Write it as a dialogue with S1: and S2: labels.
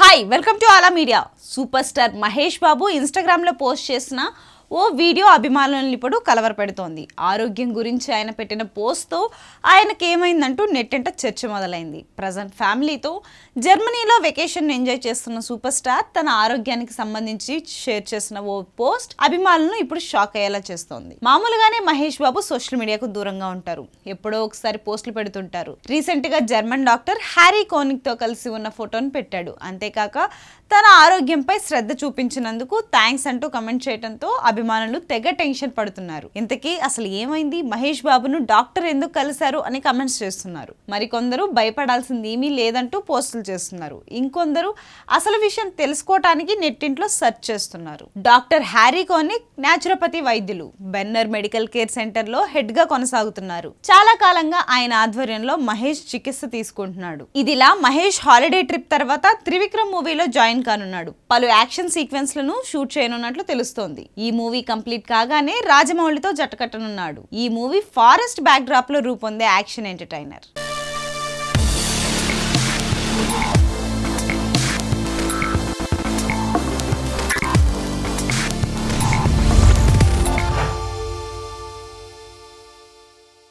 S1: Hi welcome to Aala media super star Mahesh Babu ఇన్స్టాగ్రామ్లో post చేసిన ఓ video అభిమానులను ఇప్పుడు కలవరపెడుతోంది. ఆరోగ్యం గురించి ఆయన పెట్టిన పోస్ట్తో ఆయనకి ఏమైందంటూ నెట్టెంట చర్చ మొదలైంది. ప్రజెంట్ ఫ్యామిలీతో జర్మనీలో వెకేషన్ ఎంజాయ్ చేస్తున్న సూపర్ స్టార్ తన ఆరోగ్యానికి సంబంధించి షేర్ చేసిన ఓ పోస్ట్ అభిమానులను ఇప్పుడు షాక్ అయ్యేలా చేస్తోంది. మామూలుగానే మహేష్ బాబు సోషల్ మీడియాకు దూరంగా ఉంటారు. ఎప్పుడో ఒకసారి పోస్టులు పెడుతుంటారు. రీసెంట్గా జర్మన్ డాక్టర్ హ్యారీ కోనిక్తో కలిసి ఉన్న ఫోటోను పెట్టాడు. అంతేకాక తన ఆరోగ్యంపై శ్రద్ధ చూపించినందుకు థ్యాంక్స్ అంటూ కమెంట్ చేయడంతో అభిమానులు తెగ టెన్షన్ పడుతున్నారు. ఇంతకీ అసలు ఏమైంది? మహేష్ బాబును డాక్టర్ ఎందుకు కలిశారు అని కమెంట్స్ చేస్తున్నారు. మరికొందరు భయపడాల్సింది ఏమీ లేదంటూ పోస్టులు చేస్తున్నారు. ఇంకొందరు అసలు విషయం తెలుసుకోవటానికి నెట్టింట్లో సెర్చ్ చేస్తున్నారు. డాక్టర్ హ్యారీ కోనిక్ న్యాచురోపతి వైద్యులు. బెన్నర్ మెడికల్ కేర్ సెంటర్లో హెడ్గా కొనసాగుతున్నారు. చాలా కాలంగా ఆయన ఆధ్వర్యంలో మహేష్ చికిత్స తీసుకుంటున్నాడు. ఇదిలా మహేష్ హాలిడే ట్రిప్ తర్వాత త్రివిక్రమ్ మూవీలో జాయిన్ కానున్నాడు. పలు యాక్షన్ సీక్వెన్స్లను షూట్ చేయనున్నట్లు తెలుస్తోంది. ఈ మూవీ కంప్లీట్ కాగానే రాజమౌళితో జట్టకట్టనున్నాడు ఈ మూవీ ఫారెస్ట్ బ్యాక్ డ్రాప్లో రూపొందే యాక్షన్ ఎంటర్టైనర్.